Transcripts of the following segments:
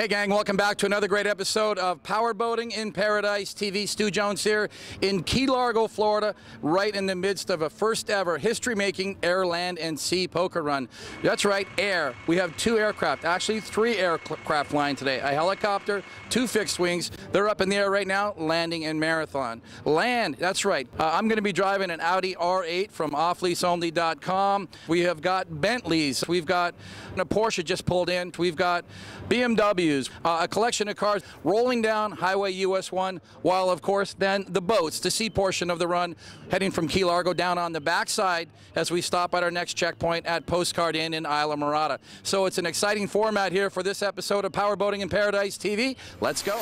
Hey, gang, welcome back to another great episode of Power Boating in Paradise TV. Stu Jones here in Key Largo, Florida, right in the midst of a first ever history making air, land, and sea poker run. That's right, air. We have two aircraft, actually, three aircraft flying today a helicopter, two fixed wings. They're up in the air right now, landing in Marathon. Land, that's right. Uh, I'm going to be driving an Audi R8 from offleaseonly.com. We have got Bentleys, we've got a Porsche just pulled in, we've got BMW uh, a collection of cars rolling down Highway US 1, while of course then the boats, the sea portion of the run, heading from Key Largo down on the backside as we stop at our next checkpoint at Postcard Inn in Islamorada. So it's an exciting format here for this episode of Power Boating in Paradise TV. Let's go.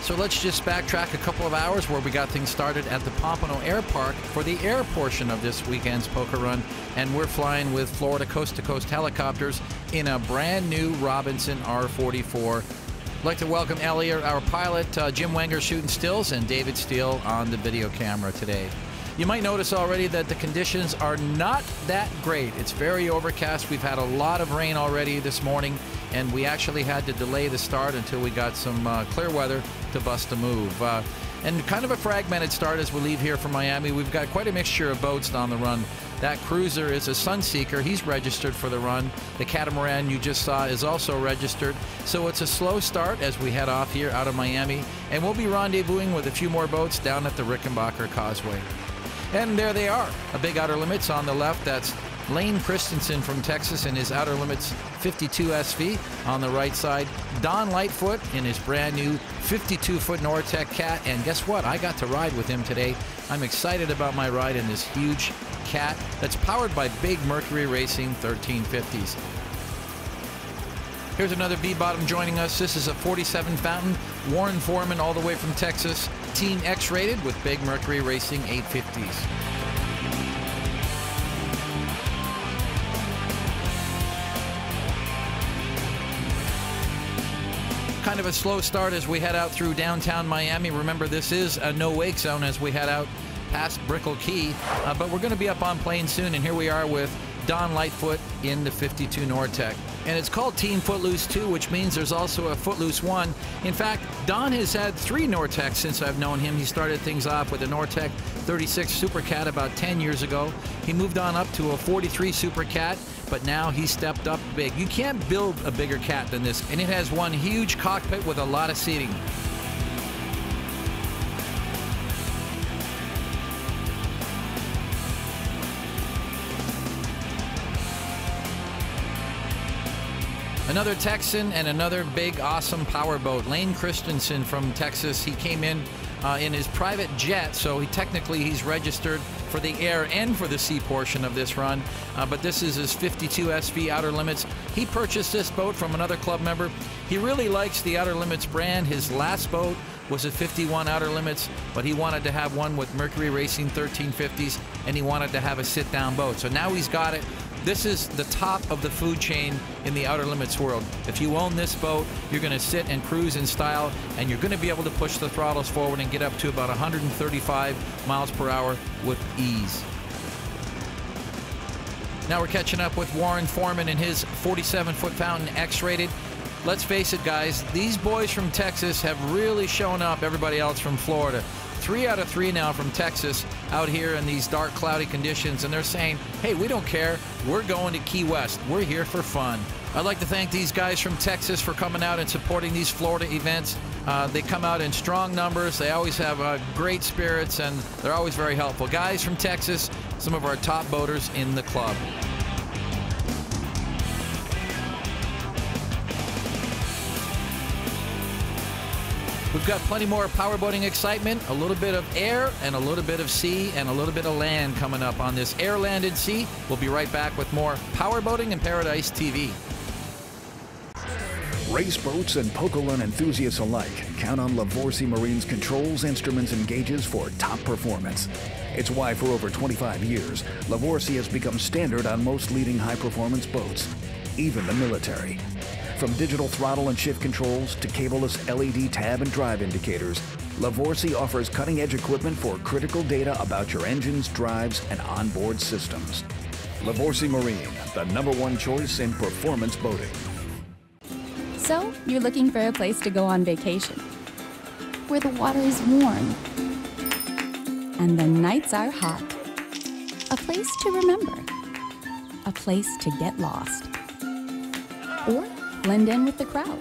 So let's just backtrack a couple of hours where we got things started at the Pompano Air Park for the air portion of this weekend's poker run. And we're flying with Florida Coast to Coast helicopters in a brand new Robinson R44. I'd like to welcome Elliot, our pilot, uh, Jim Wenger shooting stills, and David Steele on the video camera today. You might notice already that the conditions are not that great. It's very overcast. We've had a lot of rain already this morning, and we actually had to delay the start until we got some uh, clear weather to bust a move. Uh, and kind of a fragmented start as we leave here from Miami. We've got quite a mixture of boats on the run. That cruiser is a Sunseeker. He's registered for the run. The catamaran you just saw is also registered. So it's a slow start as we head off here out of Miami. And we'll be rendezvousing with a few more boats down at the Rickenbacker Causeway. And there they are. A big outer limits on the left. That's Lane Christensen from Texas in his Outer Limits 52 SV on the right side. Don Lightfoot in his brand new 52 foot Nor-Tech Cat. And guess what? I got to ride with him today. I'm excited about my ride in this huge cat that's powered by big Mercury Racing 1350s. Here's another V bottom joining us. This is a 47 fountain. Warren Foreman, all the way from Texas. Team X rated with big Mercury Racing 850s. Kind of a slow start as we head out through downtown Miami. Remember, this is a no wake zone as we head out past Brickell Key, uh, but we're going to be up on plane soon, and here we are with Don Lightfoot in the 52 Nor-Tech. And it's called Team Footloose 2, which means there's also a Footloose 1. In fact, Don has had three Nor-Techs since I've known him. He started things off with a Nor-Tech 36 Super Cat about 10 years ago. He moved on up to a 43 Super Cat but now he stepped up big. You can't build a bigger cat than this, and it has one huge cockpit with a lot of seating. Another Texan and another big, awesome powerboat. Lane Christensen from Texas. He came in uh, in his private jet, so he technically he's registered for the air and for the sea portion of this run. Uh, but this is his 52 SV Outer Limits. He purchased this boat from another club member. He really likes the Outer Limits brand. His last boat was a 51 Outer Limits, but he wanted to have one with Mercury Racing 1350s, and he wanted to have a sit-down boat. So now he's got it. This is the top of the food chain in the outer limits world. If you own this boat, you're going to sit and cruise in style, and you're going to be able to push the throttles forward and get up to about 135 miles per hour with ease. Now we're catching up with Warren Foreman and his 47-foot fountain X-rated. Let's face it, guys, these boys from Texas have really shown up everybody else from Florida three out of three now from Texas out here in these dark, cloudy conditions, and they're saying, hey, we don't care. We're going to Key West. We're here for fun. I'd like to thank these guys from Texas for coming out and supporting these Florida events. Uh, they come out in strong numbers. They always have uh, great spirits, and they're always very helpful. Guys from Texas, some of our top boaters in the club. We've got plenty more powerboating excitement, a little bit of air and a little bit of sea and a little bit of land coming up on this air landed sea. We'll be right back with more Powerboating in Paradise TV. Race boats and poker run enthusiasts alike count on Livorsi Marine's controls, instruments, and gauges for top performance. It's why for over 25 years, Livorsi has become standard on most leading high-performance boats, even the military. From digital throttle and shift controls to cableless LED tab and drive indicators, Livorsi offers cutting-edge equipment for critical data about your engines, drives, and onboard systems. Livorsi Marine, the number one choice in performance boating. So, you're looking for a place to go on vacation where the water is warm and the nights are hot. A place to remember. A place to get lost. Or blend in with the crowd.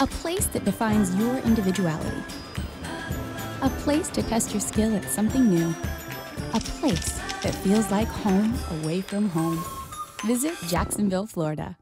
A place that defines your individuality. A place to test your skill at something new. A place that feels like home away from home. Visit Jacksonville, Florida.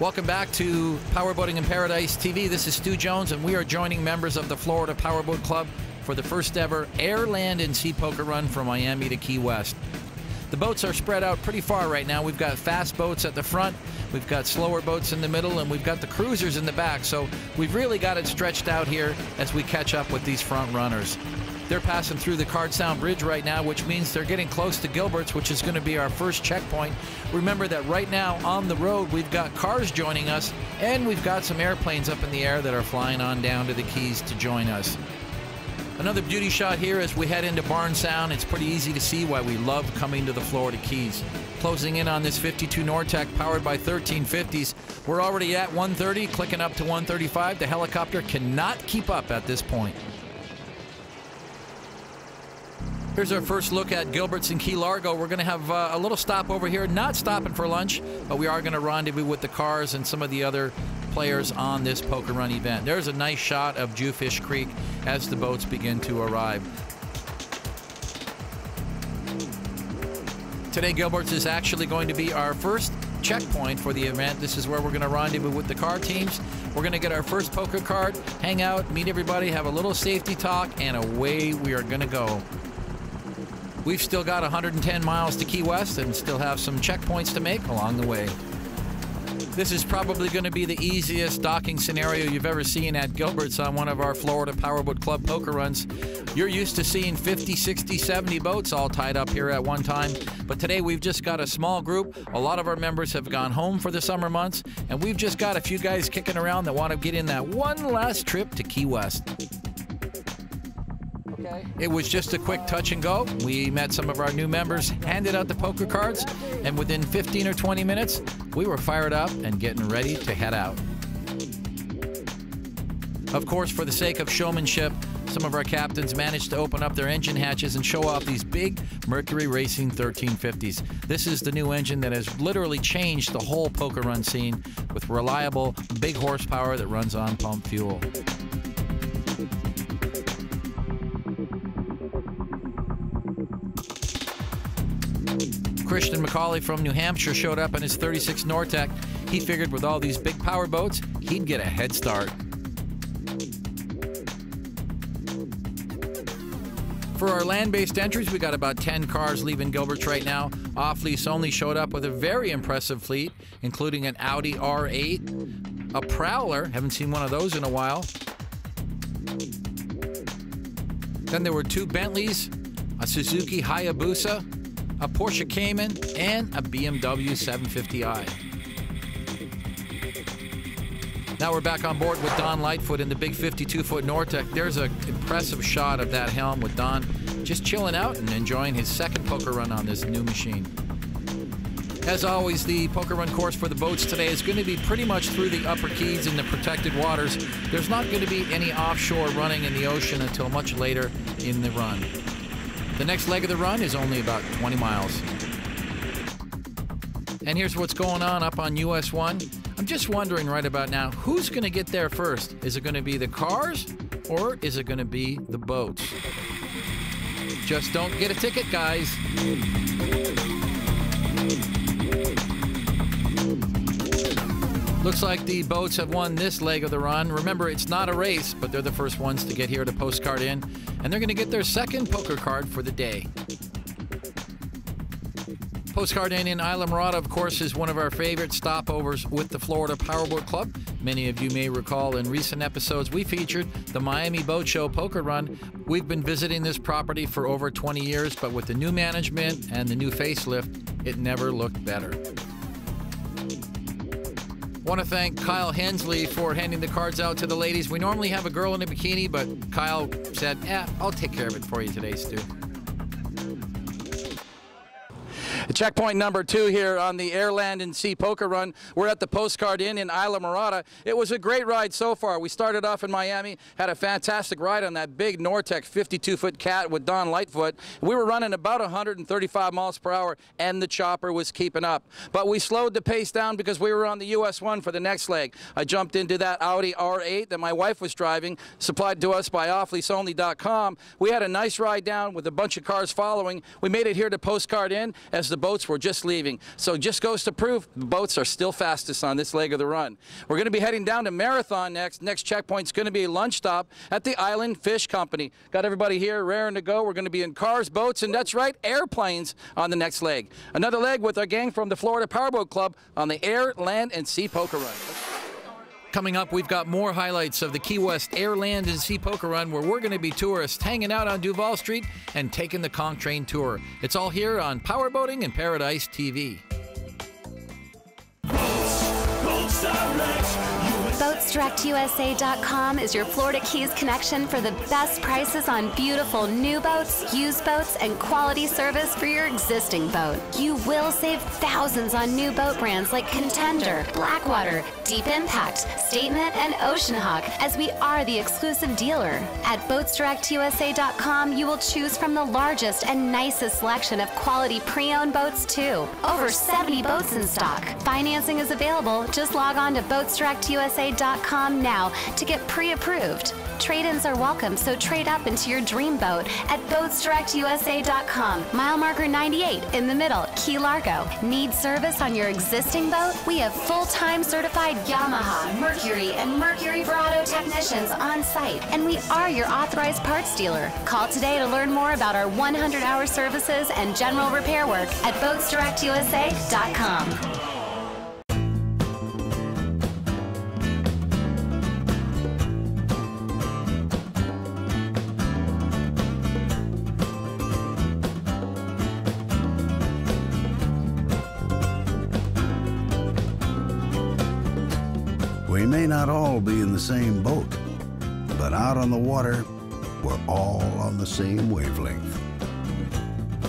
Welcome back to Powerboating in Paradise TV. This is Stu Jones, and we are joining members of the Florida Powerboat Club for the first ever air, land, and sea poker run from Miami to Key West. The boats are spread out pretty far right now. We've got fast boats at the front, we've got slower boats in the middle, and we've got the cruisers in the back. So we've really got it stretched out here as we catch up with these front runners. They're passing through the Card Sound Bridge right now, which means they're getting close to Gilbert's, which is going to be our first checkpoint. Remember that right now on the road, we've got cars joining us, and we've got some airplanes up in the air that are flying on down to the Keys to join us. Another beauty shot here as we head into Barnes Sound. It's pretty easy to see why we love coming to the Florida Keys. Closing in on this 52 Nor-Tech powered by 1350s. We're already at 130, clicking up to 135. The helicopter cannot keep up at this point. Here's our first look at Gilbert's and Key Largo. We're going to have uh, a little stop over here, not stopping for lunch, but we are going to rendezvous with the cars and some of the other players on this poker run event. There's a nice shot of Jewfish Creek as the boats begin to arrive. Today, Gilbert's is actually going to be our first checkpoint for the event. This is where we're going to rendezvous with the car teams. We're going to get our first poker card, hang out, meet everybody, have a little safety talk, and away we are going to go. We've still got 110 miles to Key West and still have some checkpoints to make along the way. This is probably going to be the easiest docking scenario you've ever seen at Gilbert's on one of our Florida Powerboat Club poker runs. You're used to seeing 50, 60, 70 boats all tied up here at one time, but today we've just got a small group. A lot of our members have gone home for the summer months, and we've just got a few guys kicking around that want to get in that one last trip to Key West. It was just a quick touch and go. We met some of our new members, handed out the poker cards, and within 15 or 20 minutes, we were fired up and getting ready to head out. Of course, for the sake of showmanship, some of our captains managed to open up their engine hatches and show off these big Mercury Racing 1350s. This is the new engine that has literally changed the whole poker run scene with reliable, big horsepower that runs on pump fuel. Christian McCauley from New Hampshire showed up in his 36 Nor-Tech. He figured with all these big power boats, he'd get a head start. For our land-based entries, we got about 10 cars leaving Gilbert's right now. Off lease only showed up with a very impressive fleet, including an Audi R8, a Prowler, haven't seen one of those in a while. Then there were two Bentleys, a Suzuki Hayabusa, a Porsche Cayman, and a BMW 750i. Now we're back on board with Don Lightfoot in the big 52-foot Nor-Tech. There's an impressive shot of that helm with Don just chilling out and enjoying his second poker run on this new machine. As always, the poker run course for the boats today is going to be pretty much through the upper keys in the protected waters. There's not going to be any offshore running in the ocean until much later in the run. The next leg of the run is only about 20 miles. And here's what's going on up on US 1. I'm just wondering right about now who's going to get there first? Is it going to be the cars or is it going to be the boats? Just don't get a ticket, guys. Looks like the boats have won this leg of the run. Remember, it's not a race, but they're the first ones to get here to Postcard Inn, and they're going to get their second poker card for the day. Postcard Inn in Islamorada, of course, is one of our favorite stopovers with the Florida Powerboat Club. Many of you may recall in recent episodes we featured the Miami Boat Show Poker Run. We've been visiting this property for over 20 years, but with the new management and the new facelift, it never looked better. Want to thank Kyle Hensley for handing the cards out to the ladies. We normally have a girl in a bikini, but Kyle said, "Yeah, I'll take care of it for you today, Stu." Checkpoint number two here on the Airland and Sea Poker Run. We're at the Postcard Inn in Islamorada. It was a great ride so far. We started off in Miami, had a fantastic ride on that big Nor-Tech 52-foot cat with Don Lightfoot. We were running about 135 miles per hour, and the chopper was keeping up. But we slowed the pace down because we were on the US 1 for the next leg. I jumped into that Audi R8 that my wife was driving, supplied to us by offleaseonly.com. We had a nice ride down with a bunch of cars following. We made it here to Postcard Inn as the boats were just leaving. So just goes to prove the boats are still fastest on this leg of the run. We're going to be heading down to Marathon next. Next checkpoint's going to be a lunch stop at the Island Fish Company. Got everybody here raring to go. We're going to be in cars, boats, and that's right, airplanes on the next leg. Another leg with our gang from the Florida Powerboat Club on the Air, Land, and Sea Poker Run. Coming up, we've got more highlights of the Key West Air, Land, and Sea Poker Run where we're going to be tourists hanging out on Duval Street and taking the Conch Train tour. It's all here on Powerboating in Paradise TV. BoatsDirectUSA.com is your Florida Keys connection for the best prices on beautiful new boats, used boats, and quality service for your existing boat. You will save thousands on new boat brands like Contender, Blackwater, Deep Impact, Statement, and Ocean Hawk, as we are the exclusive dealer. At BoatsDirectUSA.com, you will choose from the largest and nicest selection of quality pre-owned boats too. Over 70 boats in stock. Financing is available. Just log on to BoatsDirectUSA.com now to get pre-approved. Trade-ins are welcome, so trade up into your dream boat at BoatsDirectUSA.com. Mile marker 98 in the middle, Key Largo. Need service on your existing boat? We have full-time certified Yamaha, Mercury, and Mercury Verado technicians on site, and we are your authorized parts dealer. Call today to learn more about our 100-hour services and general repair work at BoatsDirectUSA.com. out on the water, we're all on the same wavelength.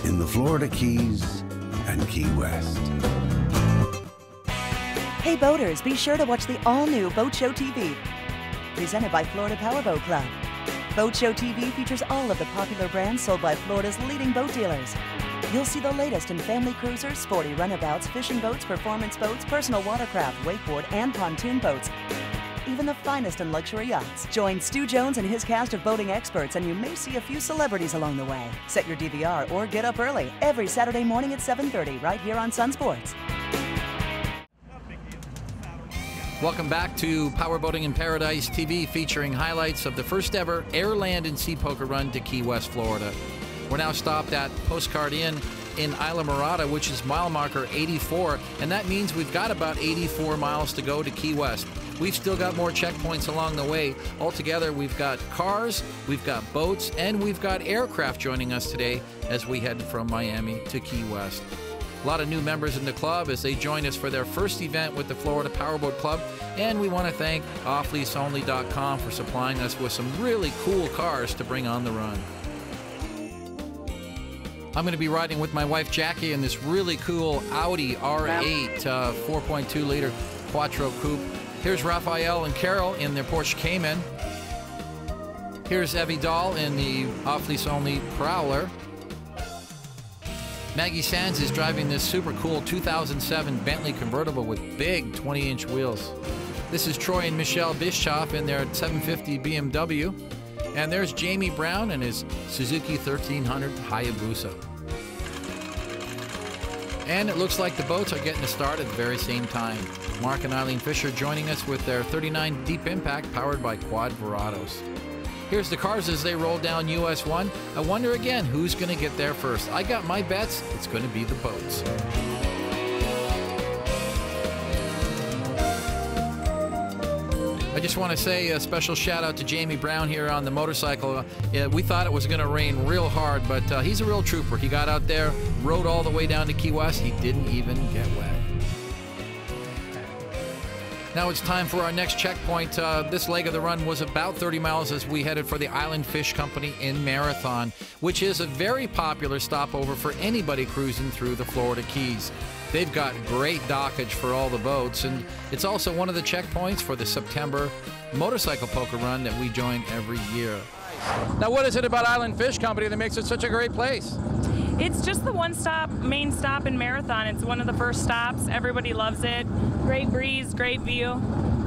In the Florida Keys and Key West. Hey boaters, be sure to watch the all-new Boat Show TV, presented by Florida Powerboat Club. Boat Show TV features all of the popular brands sold by Florida's leading boat dealers. You'll see the latest in family cruisers, sporty runabouts, fishing boats, performance boats, personal watercraft, wakeboard, and pontoon boats. Even the finest in luxury yachts. Join Stu Jones and his cast of boating experts, and you may see a few celebrities along the way. Set your DVR or get up early every Saturday morning at 7:30, right here on Sun Sports. Welcome back to Power Boating in Paradise TV featuring highlights of the first ever air, land, and sea poker run to Key West, Florida. We're now stopped at Postcard Inn in Islamorada, which is mile marker 84, and that means we've got about 84 miles to go to Key West. We've still got more checkpoints along the way. Altogether, we've got cars, we've got boats, and we've got aircraft joining us today as we head from Miami to Key West. A lot of new members in the club as they join us for their first event with the Florida Powerboat Club. And we want to thank offleaseonly.com for supplying us with some really cool cars to bring on the run. I'm going to be riding with my wife Jackie in this really cool Audi R8 uh, 4.2 liter Quattro Coupe. Here's Raphael and Carol in their Porsche Cayman. Here's Evie Dahl in the off lease only Prowler. Maggie Sands is driving this super cool 2007 Bentley convertible with big 20 inch wheels. This is Troy and Michelle Bischoff in their 750 BMW. And there's Jamie Brown and his Suzuki 1300 Hayabusa. And it looks like the boats are getting a start at the very same time. Mark and Eileen Fisher joining us with their 39 Deep Impact powered by Quad Verados. Here's the cars as they roll down US 1. I wonder again who's going to get there first. I got my bets. It's going to be the boats. Just want to say a special shout out to Jamie Brown here on the motorcycle. Uh, we thought it was going to rain real hard, but uh, he's a real trooper. He got out there, rode all the way down to Key West. He didn't even get wet. Now it's time for our next checkpoint. Uh, this leg of the run was about 30 miles as we headed for the Island Fish Company in Marathon, which is a very popular stopover for anybody cruising through the Florida Keys. They've got great dockage for all the boats, and it's also one of the checkpoints for the September motorcycle poker run that we join every year. Now, what is it about Island Fish Company that makes it such a great place? It's just the one stop, main stop in Marathon. It's one of the first stops. Everybody loves it. Great breeze, great view.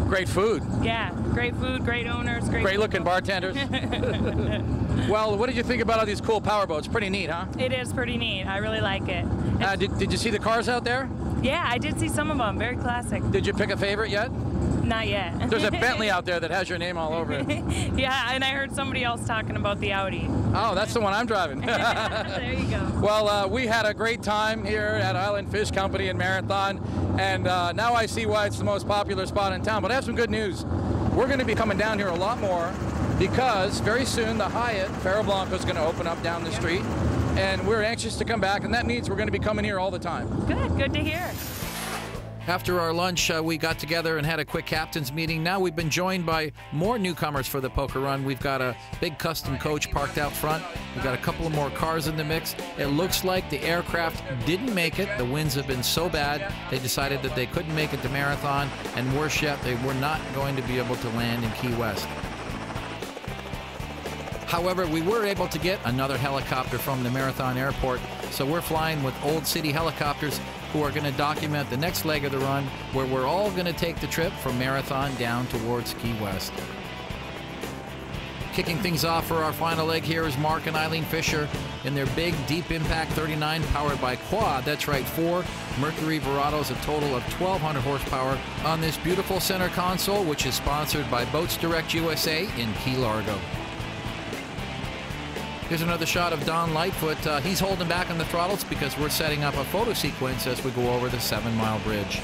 Great food, Yeah, great food, great owners, great. great looking bartenders. well, what did you think about all these cool power boats? Pretty neat, huh? It is pretty neat. I really like it. Uh, did, did you see the cars out there? Yeah, I did see some of them. Very classic. Did you pick a favorite yet? Not yet. There's a Bentley out there that has your name all over it. yeah, and I heard somebody else talking about the Audi. Oh, that's the one I'm driving. there you go. well, uh, we had a great time here at Island Fish Company in Marathon, and uh, now I see why it's the most popular spot in town. But I have some good news. We're going to be coming down here a lot more because very soon the Hyatt Faro Blanco is going to open up down the street, and we're anxious to come back, and that means we're going to be coming here all the time. Good, good to hear. After our lunch, uh, we got together and had a quick captain's meeting. Now we've been joined by more newcomers for the poker run. We've got a big custom coach parked out front. We've got a couple of more cars in the mix. It looks like the aircraft didn't make it. The winds have been so bad, they decided that they couldn't make it to Marathon, and worse yet, they were not going to be able to land in Key West. However, we were able to get another helicopter from the Marathon Airport, so we're flying with Old City helicopters who are going to document the next leg of the run where we're all going to take the trip from Marathon down towards Key West. Kicking things off for our final leg here is Mark and Eileen Fisher in their big Deep Impact 39 powered by Quad. That's right, four Mercury Verados, a total of 1,200 horsepower on this beautiful center console, which is sponsored by Boats Direct USA in Key Largo. Here's another shot of Don Lightfoot. Uh, he's holding back on the throttles because we're setting up a photo sequence as we go over the Seven Mile Bridge.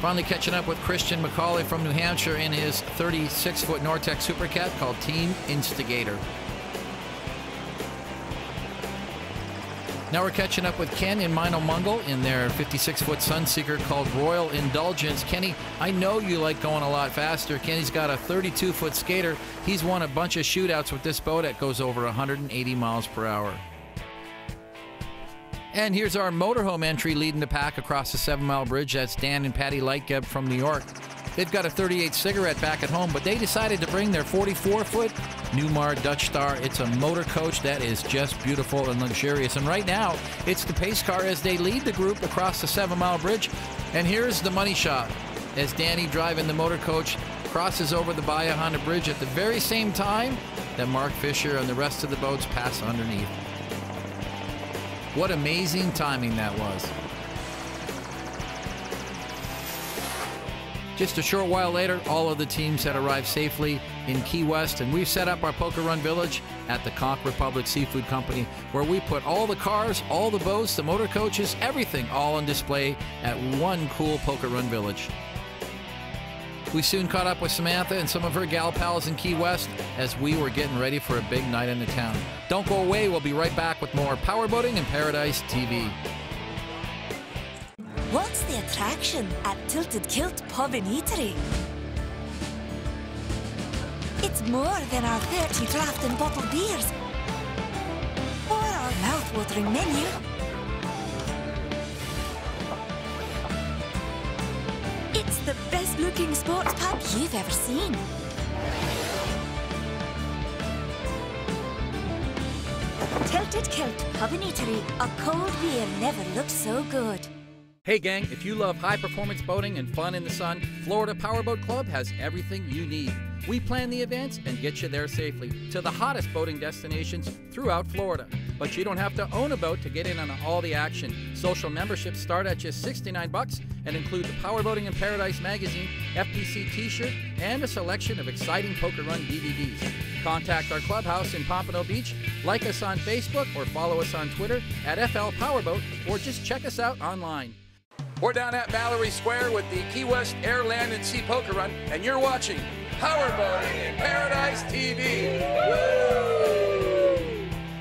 Finally catching up with Christian McCauley from New Hampshire in his 36-foot Nor-Tech Supercat called Team Instigator. Now we're catching up with Ken and Mino Mungle in their 56-foot Sunseeker called Royal Indulgence. Kenny, I know you like going a lot faster. Kenny's got a 32-foot skater. He's won a bunch of shootouts with this boat that goes over 180 miles per hour. And here's our motorhome entry leading the pack across the Seven Mile Bridge. That's Dan and Patty Lightgeb from New York. They've got a 38 cigarette back at home, but they decided to bring their 44 foot Newmar Dutch Star. It's a motor coach that is just beautiful and luxurious. And right now, it's the pace car as they lead the group across the Seven Mile Bridge. And here's the money shot as Danny driving the motor coach crosses over the Bahia Honda Bridge at the very same time that Mark Fisher and the rest of the boats pass underneath. What amazing timing that was. Just a short while later, all of the teams had arrived safely in Key West, and we've set up our Poker Run Village at the Conch Republic Seafood Company, where we put all the cars, all the boats, the motor coaches, everything all on display at one cool Poker Run Village. We soon caught up with Samantha and some of her gal pals in Key West as we were getting ready for a big night in the town. Don't go away, we'll be right back with more Powerboating in Paradise TV. What's the attraction at Tilted Kilt Pub and Eatery? It's more than our 30 draft and bottled beers or our mouth-watering menu. It's the best-looking sports pub you've ever seen. Tilted Kilt Pub and Eatery. A cold beer never looked so good. Hey, gang, if you love high performance boating and fun in the sun, Florida Powerboat Club has everything you need. We plan the events and get you there safely to the hottest boating destinations throughout Florida. But you don't have to own a boat to get in on all the action. Social memberships start at just 69 bucks and include the Power Powerboating in Paradise magazine, FPC t-shirt, and a selection of exciting poker run DVDs. Contact our clubhouse in Pompano Beach, like us on Facebook, or follow us on Twitter at FL Powerboat, or just check us out online. We're down at Mallory Square with the Key West Air, Land, and Sea Poker Run, and you're watching Powerboating in Paradise TV. Woo!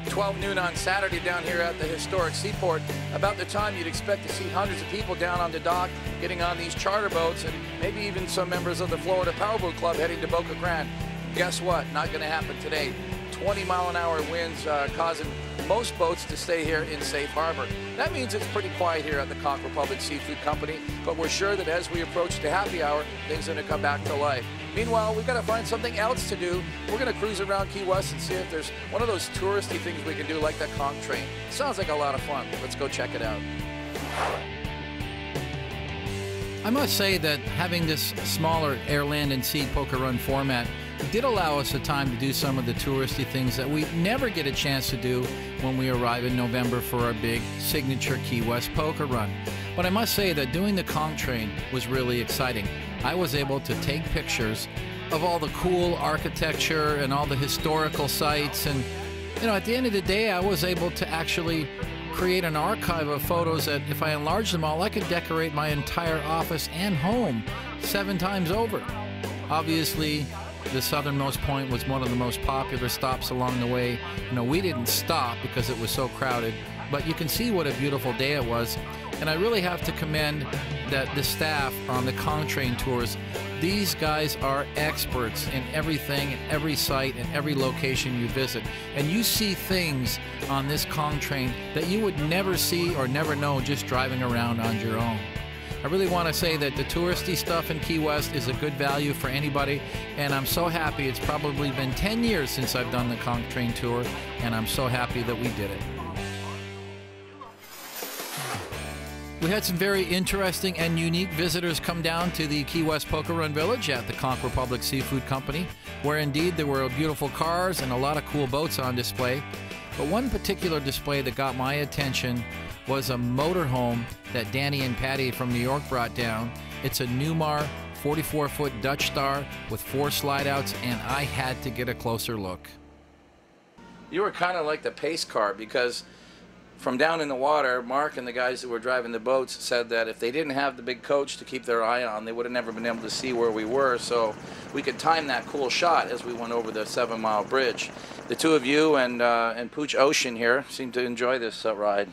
12 noon on Saturday down here at the historic seaport. About the time you'd expect to see hundreds of people down on the dock getting on these charter boats and maybe even some members of the Florida Powerboat Club heading to Boca Grande. Guess what? Not going to happen today. 20 mile an hour winds uh, causing most boats to stay here in safe harbor. That means it's pretty quiet here at the Conch Republic Seafood Company, but we're sure that as we approach the happy hour, things are going to come back to life. Meanwhile, we've got to find something else to do. We're going to cruise around Key West and see if there's one of those touristy things we can do like the conch train. Sounds like a lot of fun. Let's go check it out. I must say that having this smaller air, land, and sea poker run format did allow us the time to do some of the touristy things that we never get a chance to do when we arrive in November for our big signature Key West poker run. But I must say that doing the conch train was really exciting. I was able to take pictures of all the cool architecture and all the historical sites and you know at the end of the day I was able to actually create an archive of photos that if I enlarge them all I could decorate my entire office and home seven times over. Obviously the southernmost point was one of the most popular stops along the way. You know, we didn't stop because it was so crowded, but you can see what a beautiful day it was. And I really have to commend that the staff on the Conch Train tours. These guys are experts in everything, every site, and every location you visit. And you see things on this Conch Train that you would never see or never know just driving around on your own. I really want to say that the touristy stuff in Key West is a good value for anybody, and I'm so happy. It's probably been 10 years since I've done the Conch Train tour, and I'm so happy that we did it. We had some very interesting and unique visitors come down to the Key West Poker Run Village at the Conch Republic Seafood Company, where indeed there were beautiful cars and a lot of cool boats on display. But one particular display that got my attention was a motorhome that Danny and Patty from New York brought down. It's a Newmar 44 foot Dutch Star with four slide outs, and I had to get a closer look. You were kind of like the pace car because from down in the water, Mark and the guys that were driving the boats said that if they didn't have the big coach to keep their eye on, they would have never been able to see where we were. So we could time that cool shot as we went over the seven mile bridge. The two of you and uh, and Pooch Ocean here seem to enjoy this uh, ride.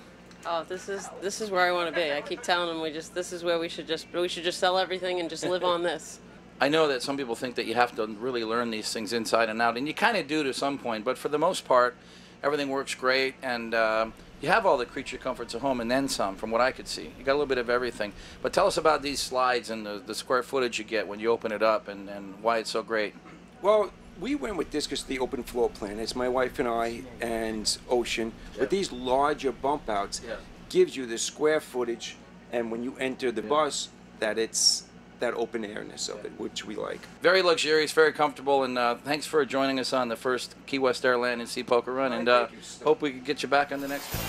Oh, this is this is where I want to be. I keep telling them we just this is where we should just we should just sell everything and just live on this. I know that some people think that you have to really learn these things inside and out, and you kind of do to some point. But for the most part, everything works great, and uh, you have all the creature comforts at home and then some, from what I could see. You got a little bit of everything. But tell us about these slides and the, the square footage you get when you open it up, and, and why it's so great. Well, we went with this because the open floor plan. It's my wife and I and Ocean. But these larger bump outs Yeah. gives you the square footage, and when you enter the bus, that it's that open airness of it, which we like. Very luxurious, very comfortable, and uh, thanks for joining us on the first Key West Airland and Sea Poker Run. And uh, hope we can get you back on the next one.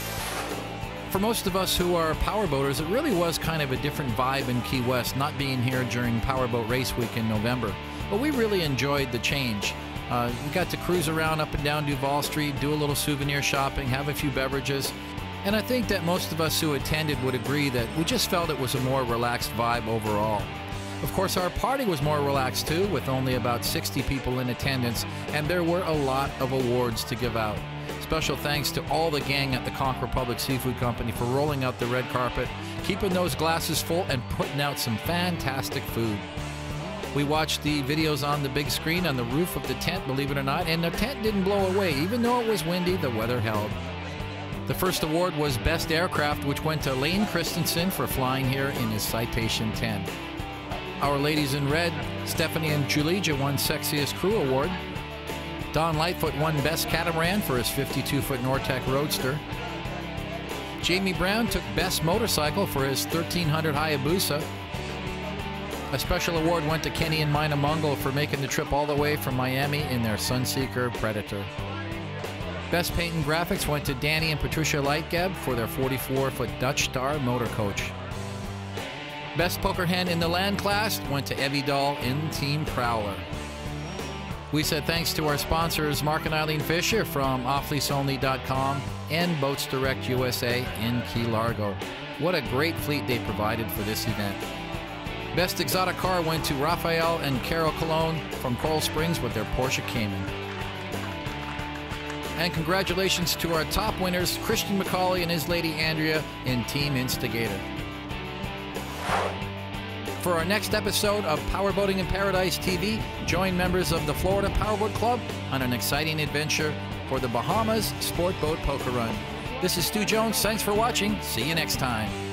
For most of us who are powerboaters, it really was kind of a different vibe in Key West, not being here during Powerboat Race Week in November. But we really enjoyed the change. Uh, we got to cruise around up and down Duval Street, do a little souvenir shopping, have a few beverages. And I think that most of us who attended would agree that we just felt it was a more relaxed vibe overall. Of course, our party was more relaxed too, with only about 60 people in attendance, and there were a lot of awards to give out. Special thanks to all the gang at the Conch Republic Seafood Company for rolling out the red carpet, keeping those glasses full, and putting out some fantastic food. We watched the videos on the big screen on the roof of the tent, believe it or not, and the tent didn't blow away. Even though it was windy, the weather held. The first award was Best Aircraft, which went to Lane Christensen for flying here in his Citation 10. Our ladies in red, Stephanie and Julija won Sexiest Crew Award. Don Lightfoot won Best Catamaran for his 52 foot Nor-Tech Roadster. Jamie Brown took Best Motorcycle for his 1300 Hayabusa. A special award went to Kenny and Mina Mungle for making the trip all the way from Miami in their Sunseeker Predator. Best Paint and Graphics went to Danny and Patricia Lightgeb for their 44 foot Dutch Star motor coach. Best poker hand in the land class went to Evie Dahl in Team Prowler. We said thanks to our sponsors, Mark and Eileen Fisher from offleaseonly.com and Boats Direct USA in Key Largo. What a great fleet they provided for this event. Best exotic car went to Rafael and Carol Cologne from Coral Springs with their Porsche Cayman. And congratulations to our top winners, Christian McCauley and his lady Andrea in Team Instigator. For our next episode of Powerboating in Paradise TV, join members of the Florida Powerboat Club on an exciting adventure for the Bahamas Sport Boat Poker Run. This is Stu Jones. Thanks for watching. See you next time.